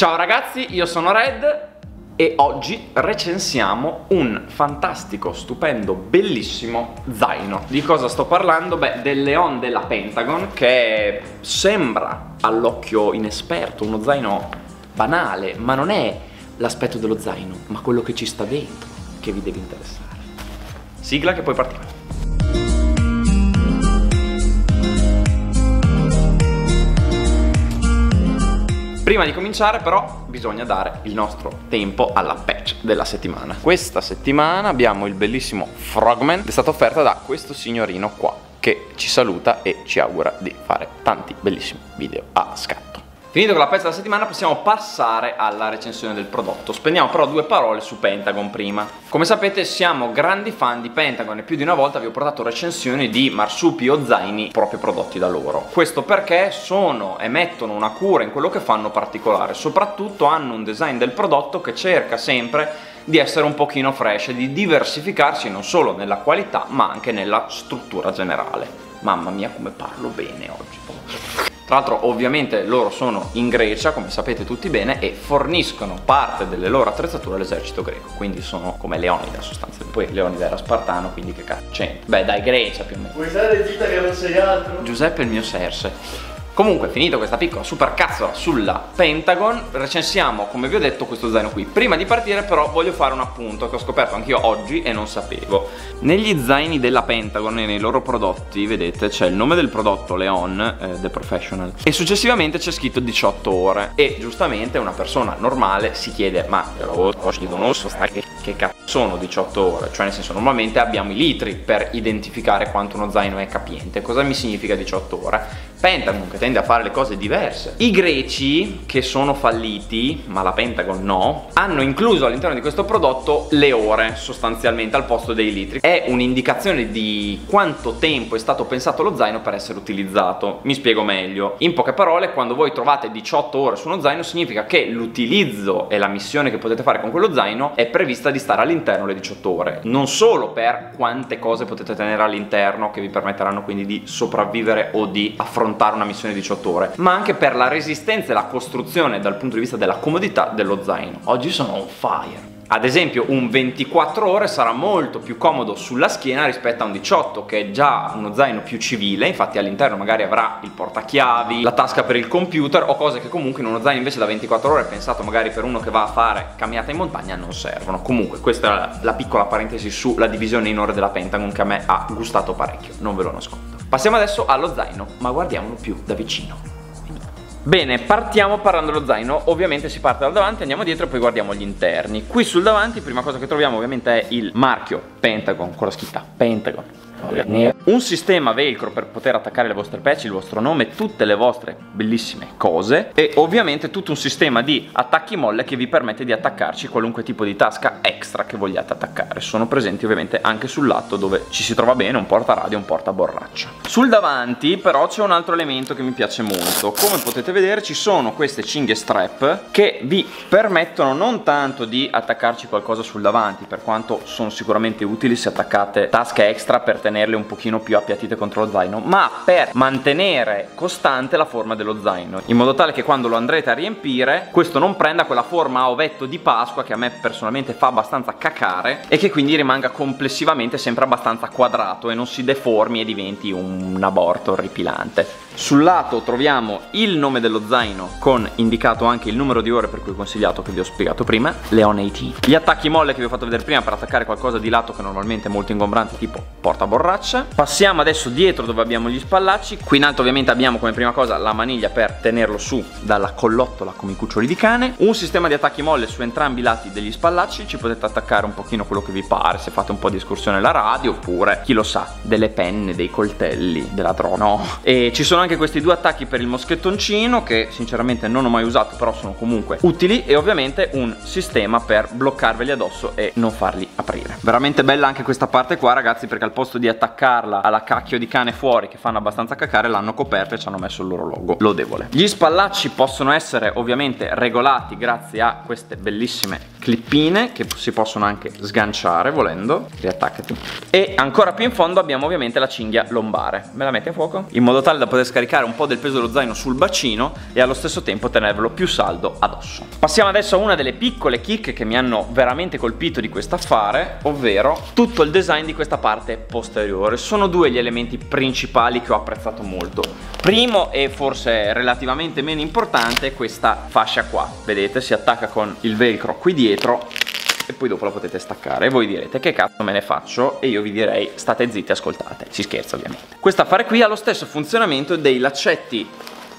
Ciao ragazzi, io sono Red e oggi recensiamo un fantastico, stupendo, bellissimo zaino. Di cosa sto parlando? Beh, del Leon della Pentagon che sembra all'occhio inesperto uno zaino banale, ma non è l'aspetto dello zaino, ma quello che ci sta dentro che vi deve interessare. Sigla che poi partiamo. Prima di cominciare però bisogna dare il nostro tempo alla patch della settimana. Questa settimana abbiamo il bellissimo Frogman, è stata offerta da questo signorino qua che ci saluta e ci augura di fare tanti bellissimi video a scatto. Finito con la pezza della settimana possiamo passare alla recensione del prodotto. Spendiamo però due parole su Pentagon prima. Come sapete siamo grandi fan di Pentagon e più di una volta vi ho portato recensioni di marsupi o zaini proprio prodotti da loro. Questo perché sono e mettono una cura in quello che fanno particolare. Soprattutto hanno un design del prodotto che cerca sempre di essere un pochino fresh e di diversificarsi non solo nella qualità ma anche nella struttura generale. Mamma mia come parlo bene oggi tra l'altro ovviamente loro sono in Grecia, come sapete tutti bene, e forniscono parte delle loro attrezzature all'esercito greco, quindi sono come Leonida sostanzialmente. Poi Leonida era spartano, quindi che cazzo c'entra? Beh dai, Grecia più o meno. Vuoi stare zitta che non sei altro? Giuseppe è il mio serse. Comunque, finito questa piccola super cazzola sulla Pentagon, recensiamo, come vi ho detto, questo zaino qui. Prima di partire però voglio fare un appunto che ho scoperto anch'io oggi e non sapevo. Negli zaini della Pentagon e nei loro prodotti, vedete, c'è il nome del prodotto Leon, eh, The Professional, e successivamente c'è scritto 18 ore. E giustamente una persona normale si chiede, ma che cazzo sono 18 ore? Cioè nel senso, normalmente abbiamo i litri per identificare quanto uno zaino è capiente. Cosa mi significa 18 ore? Pentagon che tende a fare le cose diverse. I greci, che sono falliti, ma la Pentagon no, hanno incluso all'interno di questo prodotto le ore sostanzialmente al posto dei litri. È un'indicazione di quanto tempo è stato pensato lo zaino per essere utilizzato. Mi spiego meglio. In poche parole, quando voi trovate 18 ore su uno zaino, significa che l'utilizzo e la missione che potete fare con quello zaino è prevista di stare all'interno le 18 ore. Non solo per quante cose potete tenere all'interno che vi permetteranno quindi di sopravvivere o di affrontare affrontare una missione di 18 ore, ma anche per la resistenza e la costruzione dal punto di vista della comodità dello zaino. Oggi sono on fire. Ad esempio un 24 ore sarà molto più comodo sulla schiena rispetto a un 18 che è già uno zaino più civile, infatti all'interno magari avrà il portachiavi, la tasca per il computer o cose che comunque in uno zaino invece da 24 ore pensato magari per uno che va a fare camminata in montagna non servono. Comunque questa è la piccola parentesi sulla divisione in ore della Pentagon che a me ha gustato parecchio, non ve lo nascondo. Passiamo adesso allo zaino, ma guardiamolo più da vicino. Bene, partiamo parlando dello zaino, ovviamente si parte dal davanti, andiamo dietro e poi guardiamo gli interni. Qui sul davanti, prima cosa che troviamo ovviamente è il marchio Pentagon, con la scritta Pentagon un sistema velcro per poter attaccare le vostre patch, il vostro nome, tutte le vostre bellissime cose e ovviamente tutto un sistema di attacchi molle che vi permette di attaccarci qualunque tipo di tasca extra che vogliate attaccare. Sono presenti ovviamente anche sul lato dove ci si trova bene un porta radio e un porta borraccia. Sul davanti però c'è un altro elemento che mi piace molto. Come potete vedere ci sono queste cinghie strap che vi permettono non tanto di attaccarci qualcosa sul davanti per quanto sono sicuramente utili se attaccate tasche extra per tenere tenerle un pochino più appiattite contro lo zaino ma per mantenere costante la forma dello zaino in modo tale che quando lo andrete a riempire questo non prenda quella forma a ovetto di Pasqua che a me personalmente fa abbastanza cacare e che quindi rimanga complessivamente sempre abbastanza quadrato e non si deformi e diventi un aborto orripilante sul lato troviamo il nome dello zaino con indicato anche il numero di ore per cui consigliato che vi ho spiegato prima, Leon 18. Gli attacchi molle che vi ho fatto vedere prima per attaccare qualcosa di lato che normalmente è molto ingombrante tipo porta borraccia. Passiamo adesso dietro dove abbiamo gli spallacci. Qui in alto ovviamente abbiamo come prima cosa la maniglia per tenerlo su dalla collottola come i cuccioli di cane. Un sistema di attacchi molle su entrambi i lati degli spallacci, ci potete attaccare un pochino quello che vi pare se fate un po' di escursione alla radio oppure chi lo sa, delle penne, dei coltelli, della drona. No. E ci sono anche questi due attacchi per il moschettoncino che sinceramente non ho mai usato però sono comunque utili e ovviamente un sistema per bloccarveli addosso e non farli aprire. Veramente bella anche questa parte qua ragazzi perché al posto di attaccarla alla cacchio di cane fuori che fanno abbastanza cacare l'hanno coperta e ci hanno messo il loro logo lodevole. Gli spallacci possono essere ovviamente regolati grazie a queste bellissime clippine che si possono anche sganciare volendo. Riattaccati. E ancora più in fondo abbiamo ovviamente la cinghia lombare. Me la metti a fuoco? in modo tale da poter scaricare un po' del peso dello zaino sul bacino e allo stesso tempo tenervelo più saldo addosso. Passiamo adesso a una delle piccole kick che mi hanno veramente colpito di questo affare ovvero tutto il design di questa parte posteriore. Sono due gli elementi principali che ho apprezzato molto. Primo e forse relativamente meno importante questa fascia qua. Vedete si attacca con il velcro qui dietro dietro e poi dopo la potete staccare. E voi direte che cazzo me ne faccio? E io vi direi state zitti ascoltate. Si scherza ovviamente. Questo affare qui ha lo stesso funzionamento dei laccetti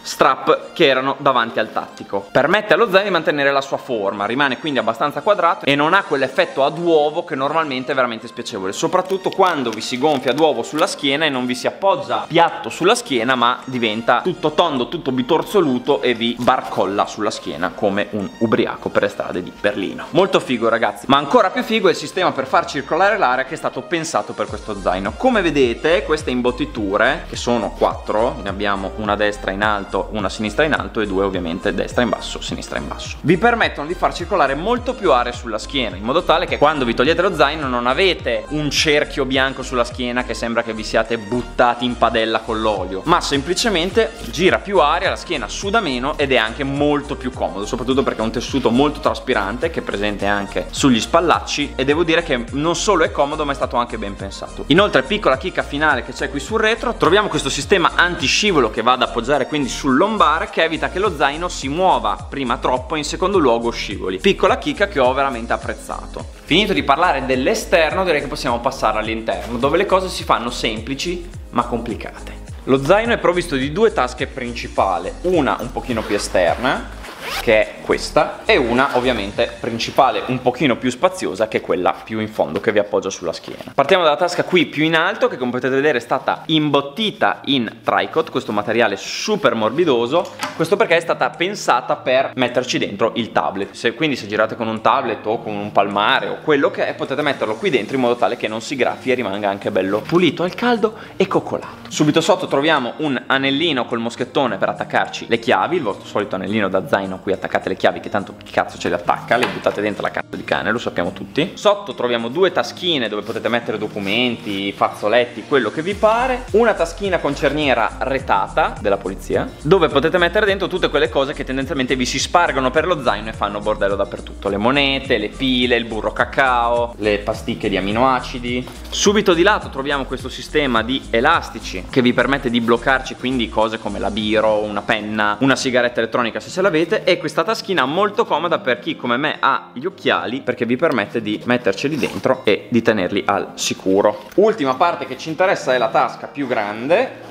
strap che erano davanti al tattico. Permette allo zaino di mantenere la sua forma, rimane quindi abbastanza quadrato e non ha quell'effetto ad uovo che normalmente è veramente spiacevole, soprattutto quando vi si gonfia ad uovo sulla schiena e non vi si appoggia piatto sulla schiena ma diventa tutto tondo, tutto bitorzoluto e vi barcolla sulla schiena come un ubriaco per le strade di Berlino. Molto figo ragazzi, ma ancora più figo è il sistema per far circolare l'aria che è stato pensato per questo zaino. Come vedete queste imbottiture, che sono quattro, ne abbiamo una destra in alto alto, una sinistra in alto e due ovviamente destra in basso, sinistra in basso. Vi permettono di far circolare molto più aria sulla schiena, in modo tale che quando vi togliete lo zaino non avete un cerchio bianco sulla schiena che sembra che vi siate buttati in padella con l'olio, ma semplicemente gira più aria, la schiena suda meno ed è anche molto più comodo, soprattutto perché è un tessuto molto traspirante che è presente anche sugli spallacci e devo dire che non solo è comodo ma è stato anche ben pensato. Inoltre piccola chicca finale che c'è qui sul retro, troviamo questo sistema anti scivolo che va ad appoggiare quindi sul lombare che evita che lo zaino si muova prima troppo e in secondo luogo scivoli. Piccola chicca che ho veramente apprezzato. Finito di parlare dell'esterno direi che possiamo passare all'interno dove le cose si fanno semplici ma complicate. Lo zaino è provvisto di due tasche principali, una un pochino più esterna che è questa e una ovviamente principale un pochino più spaziosa che è quella più in fondo che vi appoggia sulla schiena. Partiamo dalla tasca qui più in alto che come potete vedere è stata imbottita in tricot questo materiale super morbidoso. Questo perché è stata pensata per metterci dentro il tablet. Se, quindi se girate con un tablet o con un palmare o quello che è potete metterlo qui dentro in modo tale che non si graffi e rimanga anche bello pulito al caldo e coccolato. Subito sotto troviamo un anellino col moschettone per attaccarci le chiavi il vostro solito anellino da zaino qui attaccate le chiavi che tanto chi cazzo ce le attacca le buttate dentro la cazzo di cane lo sappiamo tutti. Sotto troviamo due taschine dove potete mettere documenti fazzoletti quello che vi pare. Una taschina con cerniera retata della polizia dove potete mettere dentro tutte quelle cose che tendenzialmente vi si spargono per lo zaino e fanno bordello dappertutto. Le monete le pile il burro cacao le pasticche di aminoacidi. Subito di lato troviamo questo sistema di elastici che vi permette di bloccarci quindi cose come la biro una penna una sigaretta elettronica se ce l'avete e questa taschina molto comoda per chi come me ha gli occhiali perché vi permette di metterceli dentro e di tenerli al sicuro. Ultima parte che ci interessa è la tasca più grande.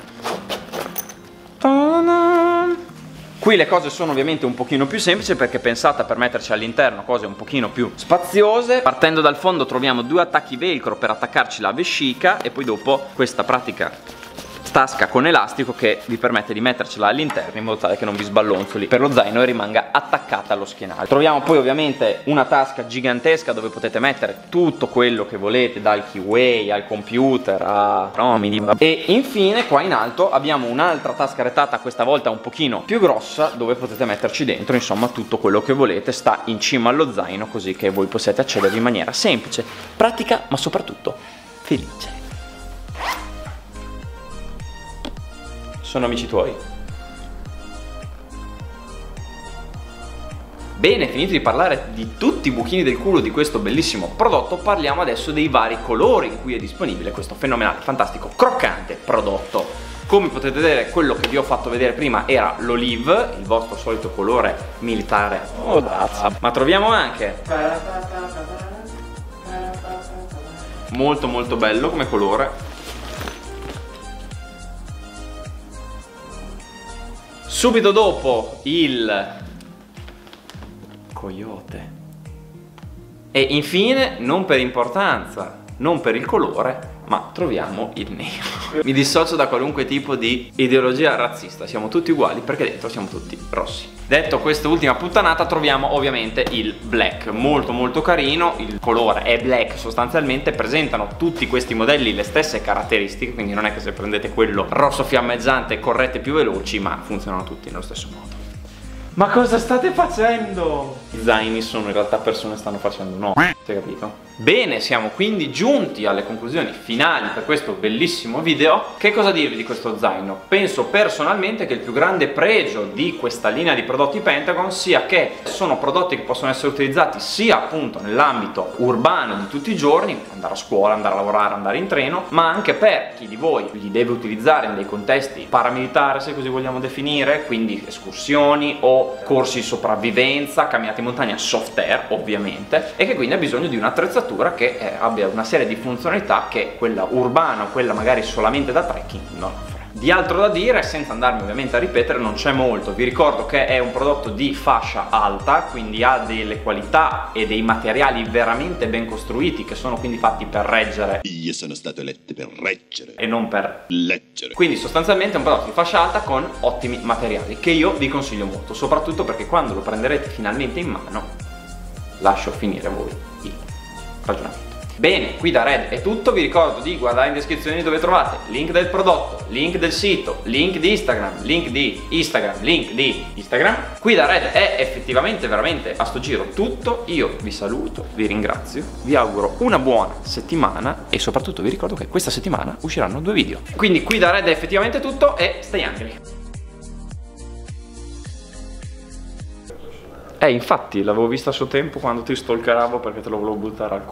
Qui le cose sono ovviamente un pochino più semplici perché è pensata per metterci all'interno cose un pochino più spaziose. Partendo dal fondo troviamo due attacchi velcro per attaccarci la vescica e poi dopo questa pratica tasca con elastico che vi permette di mettercela all'interno in modo tale che non vi sballonzoli per lo zaino e rimanga attaccata allo schienale. Troviamo poi ovviamente una tasca gigantesca dove potete mettere tutto quello che volete dal keyway al computer a romidi e infine qua in alto abbiamo un'altra tasca retata questa volta un pochino più grossa dove potete metterci dentro insomma tutto quello che volete. Sta in cima allo zaino così che voi possiate accedervi in maniera semplice pratica ma soprattutto felice sono amici tuoi. Bene, finito di parlare di tutti i buchini del culo di questo bellissimo prodotto, parliamo adesso dei vari colori in cui è disponibile questo fenomenale, fantastico, croccante prodotto. Come potete vedere, quello che vi ho fatto vedere prima era l'olive, il vostro solito colore militare. Oh, Ma troviamo anche molto molto bello come colore Subito dopo il coyote. E infine, non per importanza, non per il colore, ma troviamo il nero. Mi dissocio da qualunque tipo di ideologia razzista, siamo tutti uguali perché dentro siamo tutti rossi. Detto quest'ultima puttanata troviamo ovviamente il black, molto molto carino, il colore è black sostanzialmente, presentano tutti questi modelli le stesse caratteristiche, quindi non è che se prendete quello rosso fiammeggiante correte più veloci, ma funzionano tutti nello stesso modo. Ma cosa state facendo? Zaini sono in realtà persone che stanno facendo no. Hai capito? Bene, siamo quindi giunti alle conclusioni finali per questo bellissimo video. Che cosa dirvi di questo zaino? Penso personalmente che il più grande pregio di questa linea di prodotti Pentagon sia che sono prodotti che possono essere utilizzati sia appunto nell'ambito urbano di tutti i giorni, andare a scuola, andare a lavorare, andare in treno, ma anche per chi di voi li deve utilizzare in dei contesti paramilitari, se così vogliamo definire, quindi escursioni o corsi di sopravvivenza, camminate in montagna soft air ovviamente, e che quindi ha bisogno di un'attrezzatura attrezzatura che eh, abbia una serie di funzionalità che quella urbana o quella magari solamente da trekking non offre. Di altro da dire, senza andarmi ovviamente a ripetere, non c'è molto. Vi ricordo che è un prodotto di fascia alta, quindi ha delle qualità e dei materiali veramente ben costruiti, che sono quindi fatti per reggere. Io sono stato eletto per reggere. E non per leggere. Quindi sostanzialmente è un prodotto di fascia alta con ottimi materiali, che io vi consiglio molto, soprattutto perché quando lo prenderete finalmente in mano, lascio finire a voi il ragionamento. Bene, qui da Red è tutto, vi ricordo di guardare in descrizione dove trovate link del prodotto, link del sito, link di Instagram, link di Instagram, link di Instagram. Qui da Red è effettivamente veramente a sto giro tutto, io vi saluto, vi ringrazio, vi auguro una buona settimana e soprattutto vi ricordo che questa settimana usciranno due video. Quindi qui da Red è effettivamente tutto e stay angry. Eh, infatti, l'avevo vista a suo tempo quando ti stalkeravo perché te lo volevo buttare al culo.